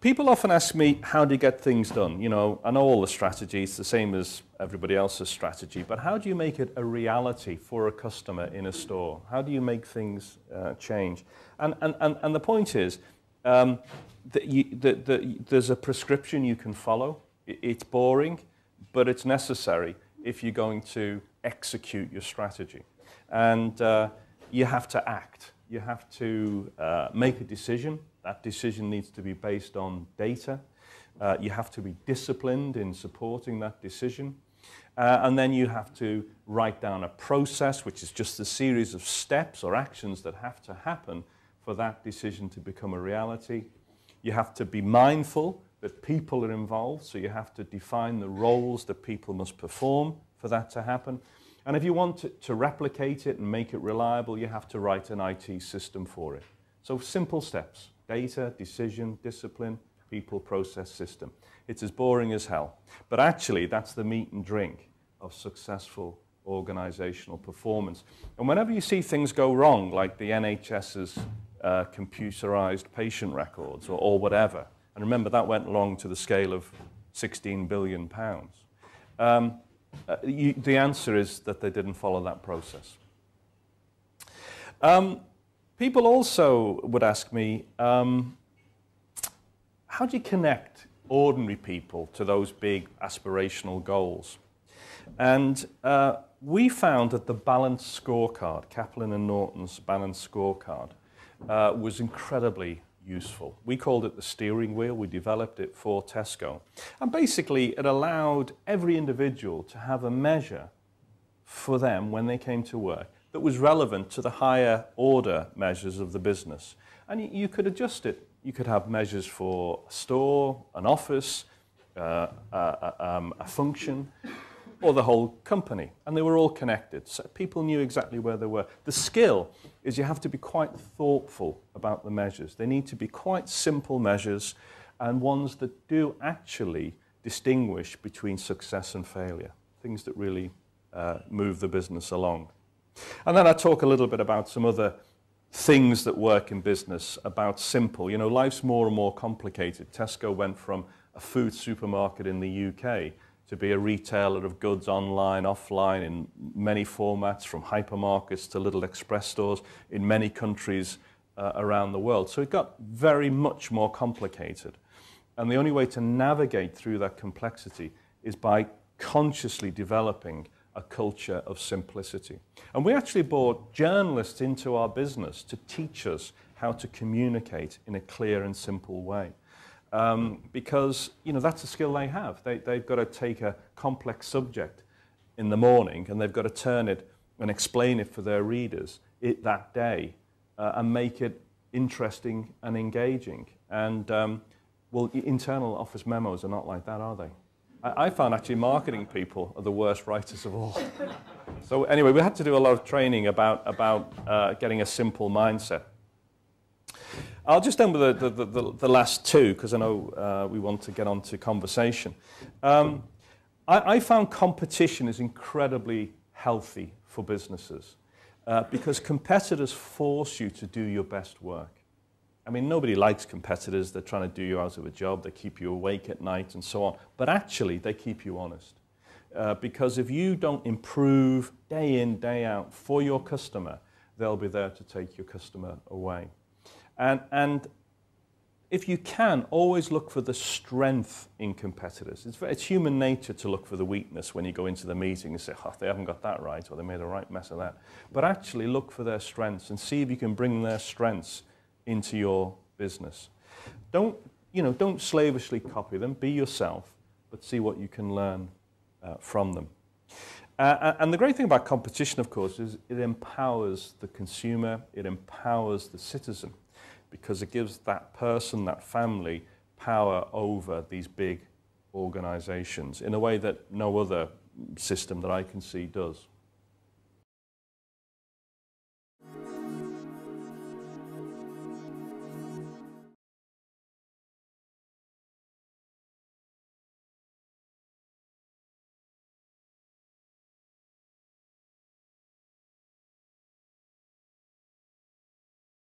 people often ask me, how do you get things done? You know, I know all the strategies, the same as everybody else's strategy, but how do you make it a reality for a customer in a store? How do you make things uh, change? And, and, and, and the point is, um, that, you, there's a prescription you can follow. It's boring, but it's necessary if you're going to execute your strategy. And uh, you have to act. You have to uh, make a decision. That decision needs to be based on data. Uh, you have to be disciplined in supporting that decision. Uh, and then you have to write down a process, which is just a series of steps or actions that have to happen for that decision to become a reality. You have to be mindful that people are involved, so you have to define the roles that people must perform for that to happen. And if you want to, to replicate it and make it reliable, you have to write an IT system for it. So simple steps, data, decision, discipline, people, process, system. It's as boring as hell. But actually, that's the meat and drink of successful organizational performance. And whenever you see things go wrong, like the NHS's uh, computerized patient records or, or, whatever, and remember that went along to the scale of 16 billion pounds, um, uh, you, the answer is that they didn't follow that process. Um, people also would ask me, um, how do you connect ordinary people to those big aspirational goals? And uh, we found that the balanced scorecard, Kaplan and Norton's balanced scorecard, uh, was incredibly useful. We called it the steering wheel. We developed it for Tesco. And basically, it allowed every individual to have a measure for them when they came to work that was relevant to the higher order measures of the business. And you could adjust it. You could have measures for a store, an office, uh, uh, um, a function or the whole company. And they were all connected. So people knew exactly where they were. The skill is you have to be quite thoughtful about the measures. They need to be quite simple measures and ones that do actually distinguish between success and failure, things that really uh, move the business along. And then I talk a little bit about some other things that work in business, about simple. You know, life's more and more complicated. Tesco went from a food supermarket in the UK to be a retailer of goods online, offline, in many formats, from hypermarkets to little express stores in many countries uh, around the world. So it got very much more complicated. And the only way to navigate through that complexity is by consciously developing a culture of simplicity. And we actually brought journalists into our business to teach us how to communicate in a clear and simple way um, because you know that's a skill they have. They, they've got to take a complex subject in the morning and they've got to turn it and explain it for their readers it, that day uh, and make it interesting and engaging. And um, well, internal office memos are not like that, are they? I, I found actually marketing people are the worst writers of all. so anyway, we had to do a lot of training about, about uh, getting a simple mindset. I'll just end with the, the, the, the last two because I know uh, we want to get on to conversation. Um, I, I, found competition is incredibly healthy for businesses uh, because competitors force you to do your best work. I mean, nobody likes competitors. They're trying to do you out of a job. They keep you awake at night and so on. But actually, they keep you honest. Uh, because if you don't improve day in, day out for your customer, they'll be there to take your customer away. And, and if you can, always look for the strength in competitors. It's, it's, human nature to look for the weakness when you go into the meeting and say, oh, they haven't got that right, or they made a right mess of that. But actually look for their strengths and see if you can bring their strengths into your business. Don't, you know, don't slavishly copy them. Be yourself, but see what you can learn uh, from them. Uh, and the great thing about competition, of course, is it empowers the consumer, it empowers the citizen because it gives that person, that family, power over these big organizations in a way that no other system that I can see does.